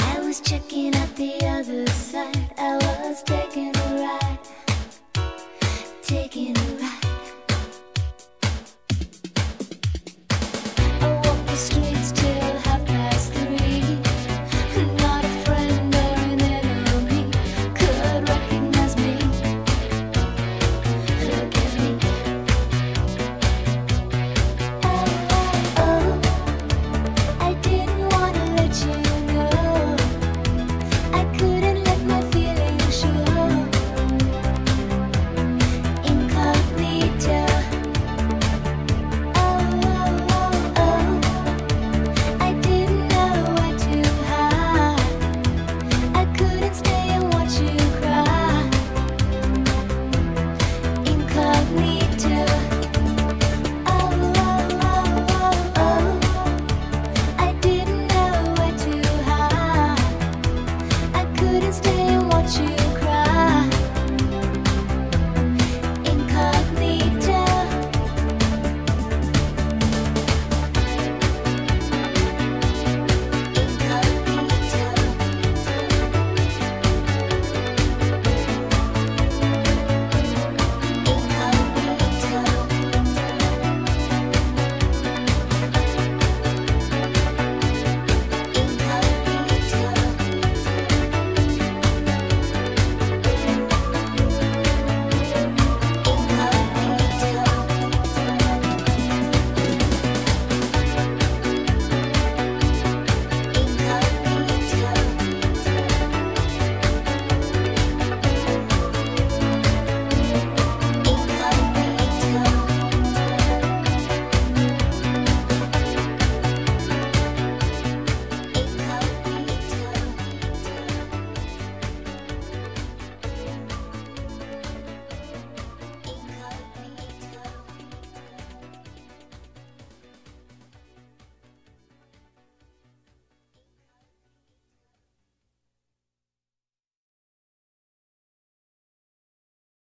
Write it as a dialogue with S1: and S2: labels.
S1: I was checking out the other side. I was taking